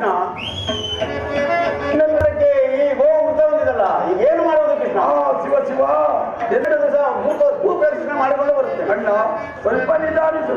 ಕೃಷ್ಣ? ಇನ್ನೊಂದಕ್ಕೆ ಈ ಗೋವು ಮುದ್ದ ಬಂದಿದಲ್ಲ, ಈಗ ಏನು ಮಾಡೋದು ಕೃಷ್ಣ? ಶಿವ ಶಿವ. ಎರಡು ದಿವಸ ಭೂ ಭೂಪ್ರದಕ್ಷಿಣೆ ಮಾಡಿಕೊಂಡು ಬರುತ್ತೆ. ಕಣ್ಣ, ಸ್ವಲ್ಪ ನಿಧಾನಿಸು.